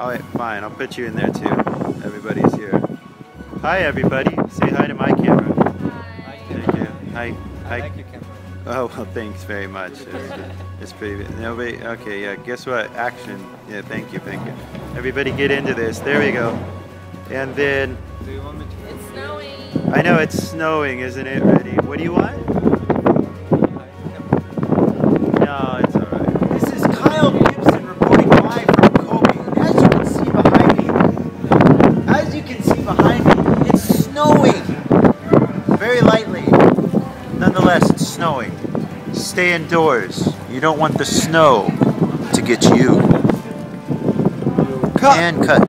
Oh, All right, fine. I'll put you in there too. Everybody's here. Hi, everybody. Say hi to my camera. Hi. Thank you. Hi. I Hi. like your camera. Oh well, thanks very much. Uh, it's pretty. Nobody. Okay, yeah. Guess what? Action. Yeah. Thank you. Thank you. Everybody, get into this. There we go. And then Do you want me to? It's snowing. I know it's snowing, isn't it? Ready? What do you want? Behind me, it's snowing. Very lightly. Nonetheless, it's snowing. Stay indoors. You don't want the snow to get you. Cut. And cut.